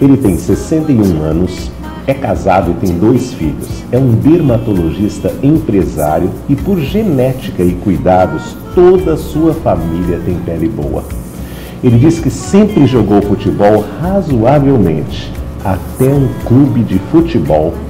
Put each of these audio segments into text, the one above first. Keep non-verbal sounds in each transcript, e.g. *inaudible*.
Ele tem 61 anos, é casado e tem dois filhos. É um dermatologista empresário e, por genética e cuidados, toda a sua família tem pele boa. Ele diz que sempre jogou futebol razoavelmente. Até um clube de futebol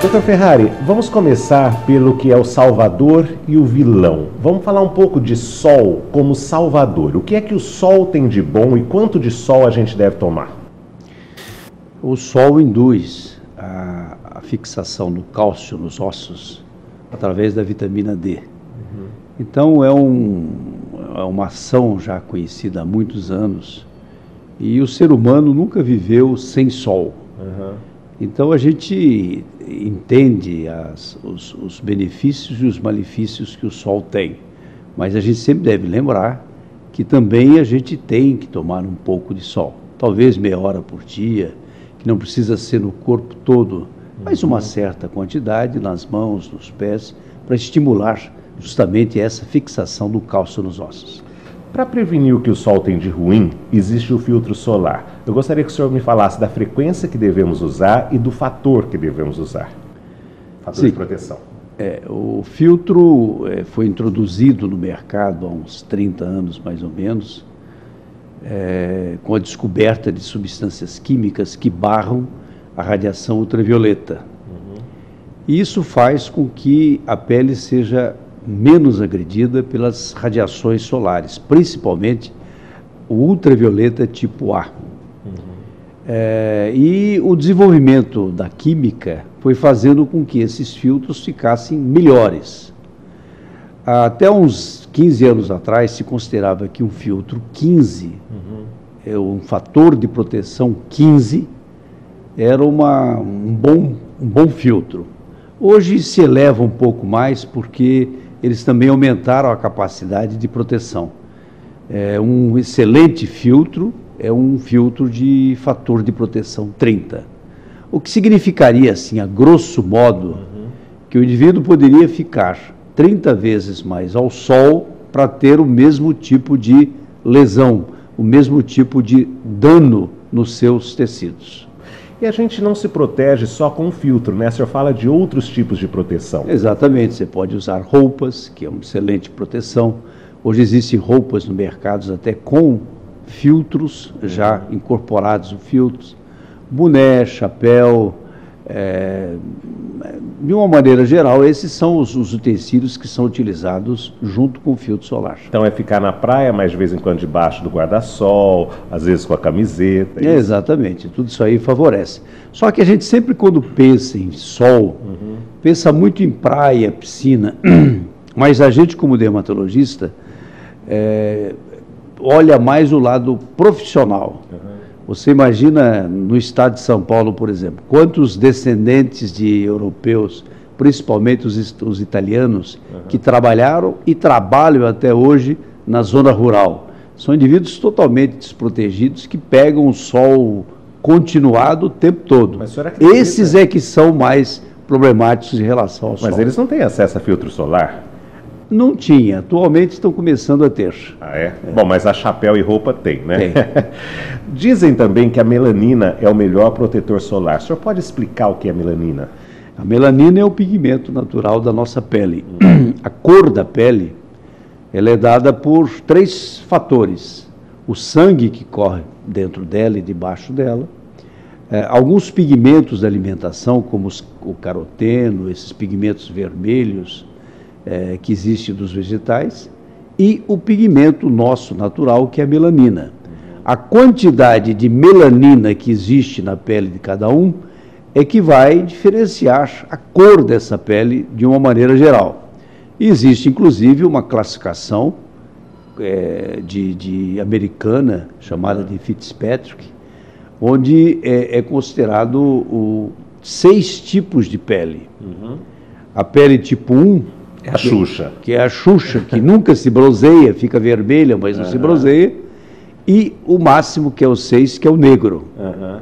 Dr. Ferrari, vamos começar pelo que é o salvador e o vilão. Vamos falar um pouco de sol como salvador. O que é que o sol tem de bom e quanto de sol a gente deve tomar? O sol induz a, a fixação do cálcio nos ossos através da vitamina D. Então é, um, é uma ação já conhecida há muitos anos e o ser humano nunca viveu sem sol. Então a gente entende as, os, os benefícios e os malefícios que o sol tem, mas a gente sempre deve lembrar que também a gente tem que tomar um pouco de sol, talvez meia hora por dia, que não precisa ser no corpo todo, mas uma certa quantidade nas mãos, nos pés, para estimular justamente essa fixação do cálcio nos ossos. Para prevenir o que o sol tem de ruim, existe o filtro solar. Eu gostaria que o senhor me falasse da frequência que devemos usar e do fator que devemos usar. Fator Sim. de proteção. É, o filtro é, foi introduzido no mercado há uns 30 anos, mais ou menos, é, com a descoberta de substâncias químicas que barram a radiação ultravioleta. E isso faz com que a pele seja menos agredida pelas radiações solares, principalmente o ultravioleta tipo A. É, e o desenvolvimento da química foi fazendo com que esses filtros ficassem melhores. Até uns 15 anos atrás se considerava que um filtro 15, é um fator de proteção 15, era uma, um, bom, um bom filtro. Hoje se eleva um pouco mais porque eles também aumentaram a capacidade de proteção. É um excelente filtro é um filtro de fator de proteção 30. O que significaria, assim, a grosso modo, que o indivíduo poderia ficar 30 vezes mais ao sol para ter o mesmo tipo de lesão, o mesmo tipo de dano nos seus tecidos. E a gente não se protege só com o filtro, né? O senhor fala de outros tipos de proteção. Exatamente, você pode usar roupas, que é uma excelente proteção. Hoje existem roupas no mercado até com filtros já incorporados, filtros, boné, chapéu. É, de uma maneira geral, esses são os, os utensílios que são utilizados junto com o filtro solar. Então é ficar na praia, mas de vez em quando debaixo do guarda-sol, às vezes com a camiseta. É, exatamente, tudo isso aí favorece. Só que a gente sempre quando pensa em sol, pensa muito em praia, piscina, *clears throat* mas a gente como dermatologista é, olha mais o lado profissional. Você imagina no estado de São Paulo, por exemplo, quantos descendentes de europeus, principalmente os, os italianos, que trabalharam e trabalham até hoje na zona rural. São indivíduos totalmente desprotegidos que pegam o sol continuado o tempo todo. Mas? Esses é que são mais problemáticos em relação ao sol. Mas eles não têm acesso a filtro solar? Não tinha, atualmente estão começando a ter. Ah, é? Bom, mas a chapéu e roupa tem, né? Tem. *laughs* Dizem também que a melanina é o melhor protetor solar. O senhor pode explicar o que é melanina? A melanina é o pigmento natural da nossa pele. *clears throat* A cor da pele ela é dada por três fatores: o sangue que corre dentro dela e debaixo dela, eh, alguns pigmentos da alimentação, como os- o caroteno, esses pigmentos vermelhos eh, que existem dos vegetais, e o pigmento nosso natural, que é a melanina. A quantidade de melanina que existe na pele de cada um é que vai diferenciar a cor dessa pele de uma maneira geral. Existe, inclusive, uma classificação é, de, de, americana, chamada de Fitzpatrick, onde é, é considerado o, seis tipos de pele. Uhum. A pele tipo 1, é a Xuxa. Que é a Xuxa, que *laughs* nunca se bronzeia, fica vermelha, mas não uhum. se bronzeia. E o máximo, que é o 6, que é o negro. Uhum.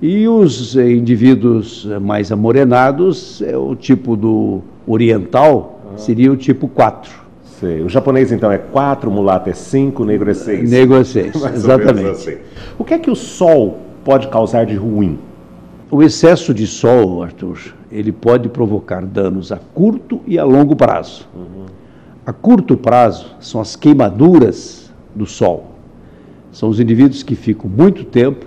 E os indivíduos mais amorenados, é o tipo do oriental, seria o tipo 4. Sei. O japonês, então, é 4, mulato é 5, negro é 6. Negro é 6, *laughs* exatamente. Assim. O que é que o sol pode causar de ruim? O excesso de sol, Arthur, ele pode provocar danos a curto e a longo prazo. Uhum. A curto prazo são as queimaduras do sol. São os indivíduos que ficam muito tempo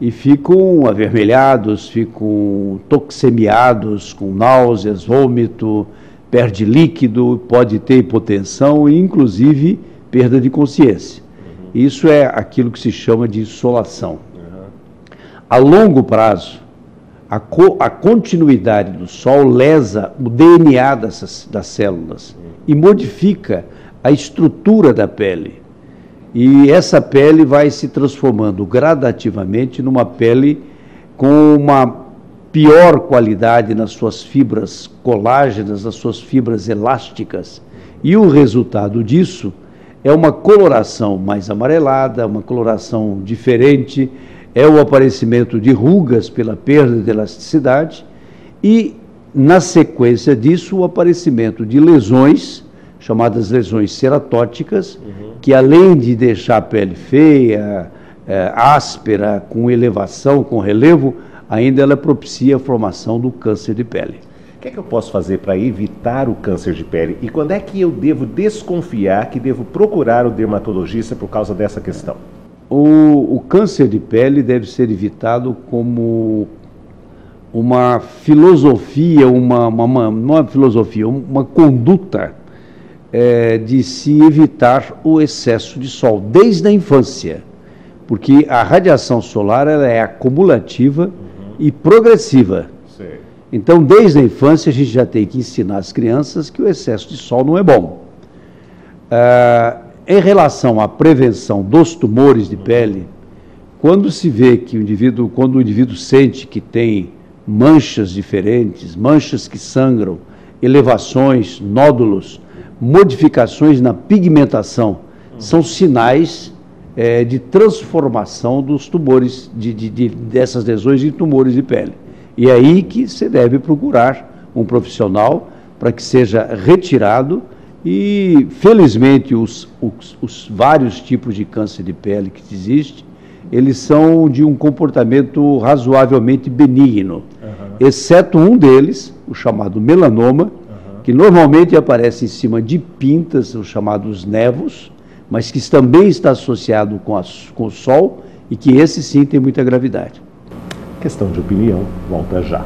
e ficam avermelhados, ficam toxemiados, com náuseas, vômito, perde líquido, pode ter hipotensão e, inclusive, perda de consciência. Uhum. Isso é aquilo que se chama de insolação. A longo prazo, a, co a continuidade do Sol lesa o DNA dessas, das células e modifica a estrutura da pele. E essa pele vai se transformando gradativamente numa pele com uma pior qualidade nas suas fibras colágenas, nas suas fibras elásticas. E o resultado disso é uma coloração mais amarelada, uma coloração diferente, é o aparecimento de rugas pela perda de elasticidade e, na sequência disso, o aparecimento de lesões, chamadas lesões ceratóticas, uhum. que além de deixar a pele feia, é, áspera, com elevação, com relevo, ainda ela propicia a formação do câncer de pele. O que é que eu posso fazer para evitar o câncer de pele? E quando é que eu devo desconfiar que devo procurar o dermatologista por causa dessa questão? O, o câncer de pele deve ser evitado como uma filosofia, uma, uma, uma não é filosofia, uma conduta é, de se evitar o excesso de sol desde a infância, porque a radiação solar ela é acumulativa uhum. e progressiva. Sim. Então, desde a infância, a gente já tem que ensinar as crianças que o excesso de sol não é bom. Ah, em relação à prevenção dos tumores de pele, quando se vê que o indivíduo, quando o indivíduo sente que tem manchas diferentes, manchas que sangram, elevações, nódulos, modificações na pigmentação, são sinais é, de transformação dos tumores, de, de, de, dessas lesões em tumores de pele. E é aí que você deve procurar um profissional para que seja retirado e, felizmente, os, os, os, vários tipos de câncer de pele que existem, eles são de um comportamento razoavelmente benigno, uhum. exceto um deles, o chamado melanoma, uhum. que normalmente aparece em cima de pintas, os chamados nevos, mas que também está associado com, a, com o sol e que esse sim tem muita gravidade. Questão de opinião, volta já.